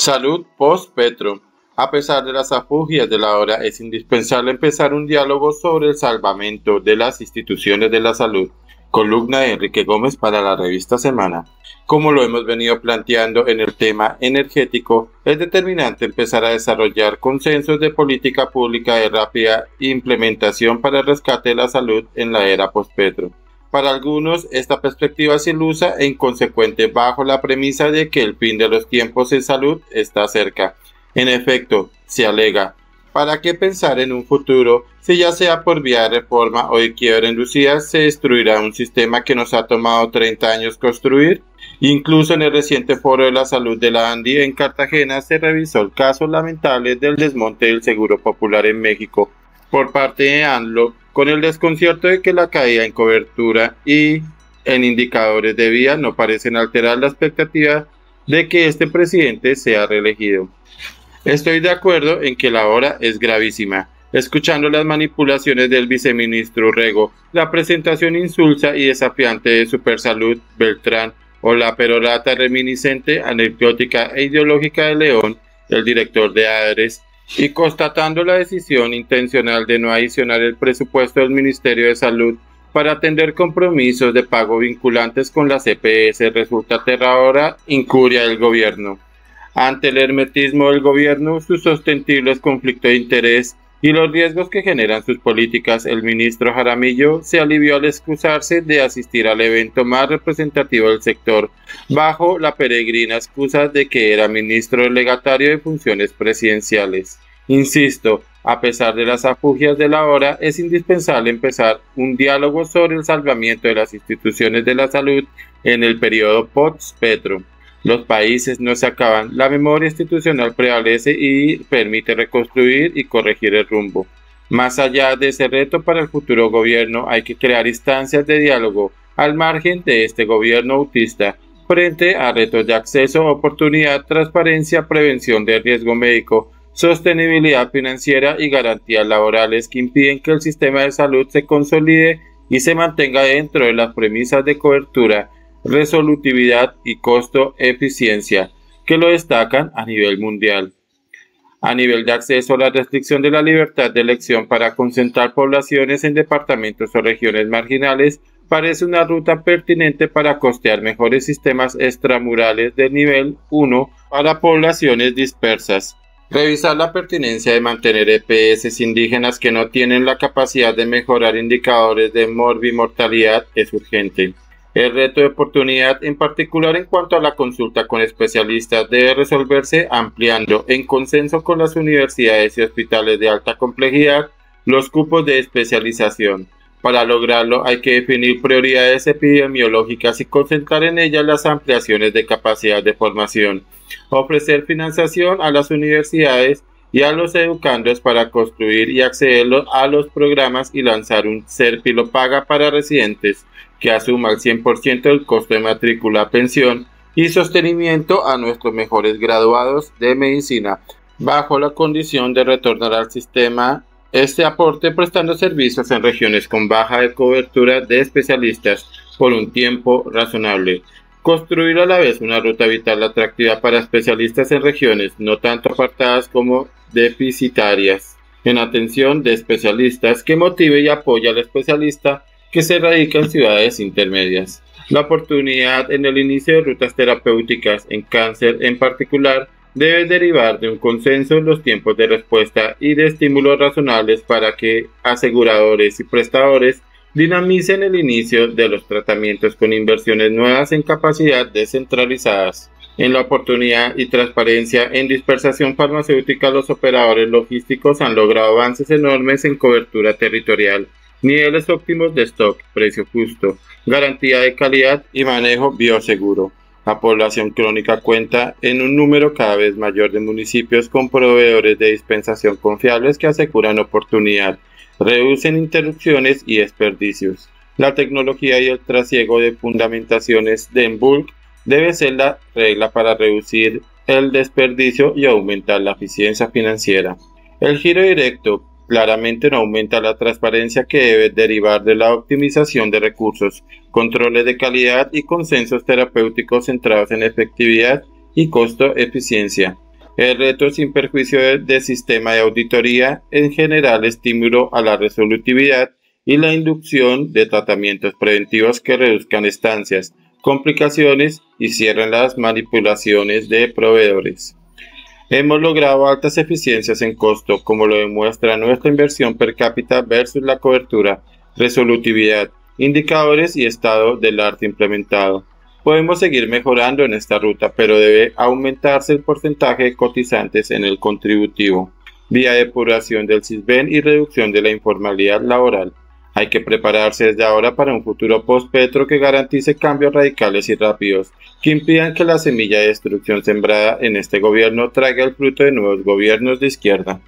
Salud post-Petro. A pesar de las afugias de la hora, es indispensable empezar un diálogo sobre el salvamento de las instituciones de la salud. Columna de Enrique Gómez para la revista Semana. Como lo hemos venido planteando en el tema energético, es determinante empezar a desarrollar consensos de política pública de rápida implementación para el rescate de la salud en la era post-Petro. Para algunos, esta perspectiva es ilusa e inconsecuente bajo la premisa de que el fin de los tiempos en salud está cerca. En efecto, se alega, ¿para qué pensar en un futuro si ya sea por vía de reforma o de quiebra inducida se destruirá un sistema que nos ha tomado 30 años construir? Incluso en el reciente foro de la salud de la ANDI en Cartagena se revisó el caso lamentable del desmonte del Seguro Popular en México por parte de ANLO con el desconcierto de que la caída en cobertura y en indicadores de vía no parecen alterar la expectativa de que este presidente sea reelegido. Estoy de acuerdo en que la hora es gravísima. Escuchando las manipulaciones del viceministro Rego, la presentación insulsa y desafiante de Supersalud Beltrán o la perorata reminiscente, anecdótica e ideológica de León, el director de ADRES, y constatando la decisión intencional de no adicionar el presupuesto del Ministerio de Salud para atender compromisos de pago vinculantes con la CPS resulta aterradora incuria del gobierno. Ante el hermetismo del gobierno, sus sostenibles conflictos de interés y los riesgos que generan sus políticas, el ministro Jaramillo se alivió al excusarse de asistir al evento más representativo del sector, bajo la peregrina excusa de que era ministro delegatario de funciones presidenciales. Insisto, a pesar de las afugias de la hora, es indispensable empezar un diálogo sobre el salvamiento de las instituciones de la salud en el periodo post-Petro. Los países no se acaban, la memoria institucional prevalece y permite reconstruir y corregir el rumbo. Más allá de ese reto para el futuro gobierno, hay que crear instancias de diálogo al margen de este gobierno autista frente a retos de acceso, oportunidad, transparencia, prevención de riesgo médico, sostenibilidad financiera y garantías laborales que impiden que el sistema de salud se consolide y se mantenga dentro de las premisas de cobertura resolutividad y costo-eficiencia, que lo destacan a nivel mundial. A nivel de acceso, la restricción de la libertad de elección para concentrar poblaciones en departamentos o regiones marginales parece una ruta pertinente para costear mejores sistemas extramurales de nivel 1 para poblaciones dispersas. Revisar la pertinencia de mantener EPS indígenas que no tienen la capacidad de mejorar indicadores de morbimortalidad es urgente. El reto de oportunidad, en particular en cuanto a la consulta con especialistas, debe resolverse ampliando, en consenso con las universidades y hospitales de alta complejidad, los cupos de especialización. Para lograrlo hay que definir prioridades epidemiológicas y concentrar en ellas las ampliaciones de capacidad de formación, ofrecer financiación a las universidades y a los educandos para construir y acceder a los programas y lanzar un CERPILO paga para residentes que asuma el 100% del costo de matrícula, pensión y sostenimiento a nuestros mejores graduados de medicina, bajo la condición de retornar al sistema este aporte prestando servicios en regiones con baja cobertura de especialistas por un tiempo razonable. Construir a la vez una ruta vital atractiva para especialistas en regiones no tanto apartadas como deficitarias, en atención de especialistas que motive y apoye al especialista que se radica en ciudades intermedias. La oportunidad en el inicio de rutas terapéuticas en cáncer en particular debe derivar de un consenso en los tiempos de respuesta y de estímulos razonables para que aseguradores y prestadores dinamicen el inicio de los tratamientos con inversiones nuevas en capacidad descentralizadas. En la oportunidad y transparencia en dispersación farmacéutica, los operadores logísticos han logrado avances enormes en cobertura territorial niveles óptimos de stock, precio justo, garantía de calidad y manejo bioseguro. La población crónica cuenta en un número cada vez mayor de municipios con proveedores de dispensación confiables que aseguran oportunidad, reducen interrupciones y desperdicios. La tecnología y el trasiego de fundamentaciones de en bulk debe ser la regla para reducir el desperdicio y aumentar la eficiencia financiera. El giro directo claramente no aumenta la transparencia que debe derivar de la optimización de recursos, controles de calidad y consensos terapéuticos centrados en efectividad y costo-eficiencia. El reto sin perjuicio del sistema de auditoría en general estímulo a la resolutividad y la inducción de tratamientos preventivos que reduzcan estancias, complicaciones y cierren las manipulaciones de proveedores. Hemos logrado altas eficiencias en costo, como lo demuestra nuestra inversión per cápita versus la cobertura, resolutividad, indicadores y estado del arte implementado. Podemos seguir mejorando en esta ruta, pero debe aumentarse el porcentaje de cotizantes en el contributivo, vía depuración del CISBEN y reducción de la informalidad laboral. Hay que prepararse desde ahora para un futuro post-Petro que garantice cambios radicales y rápidos, que impidan que la semilla de destrucción sembrada en este gobierno traiga el fruto de nuevos gobiernos de izquierda.